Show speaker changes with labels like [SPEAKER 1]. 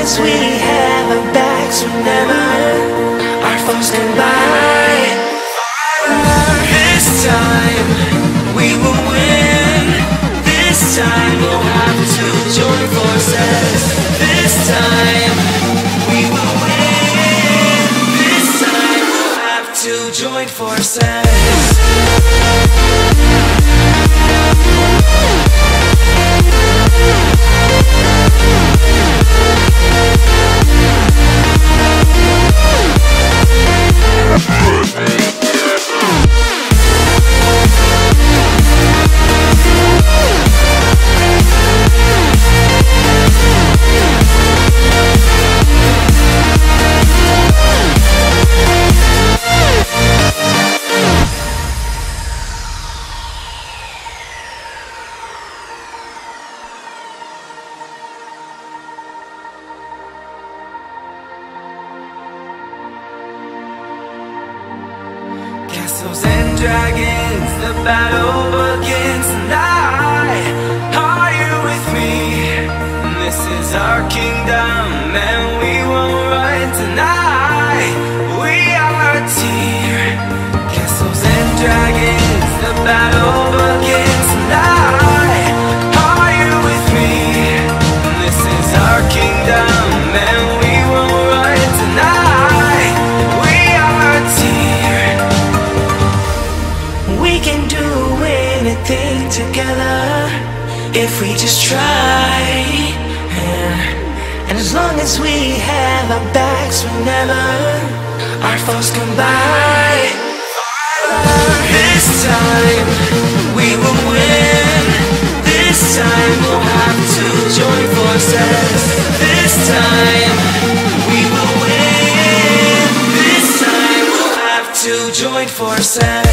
[SPEAKER 1] moments we have our backs were never our thoughts combined. This time we will win. This time we'll have to join forces. This time we will win. This time we'll have to join forces. Castles and dragons, the battle begins tonight. Are you with me? This is our kingdom, together if we just try. Yeah. And as long as we have our backs whenever our foes come by, this time we will win. This time we'll have to join forces. This time we will win. This time we'll have to join forces.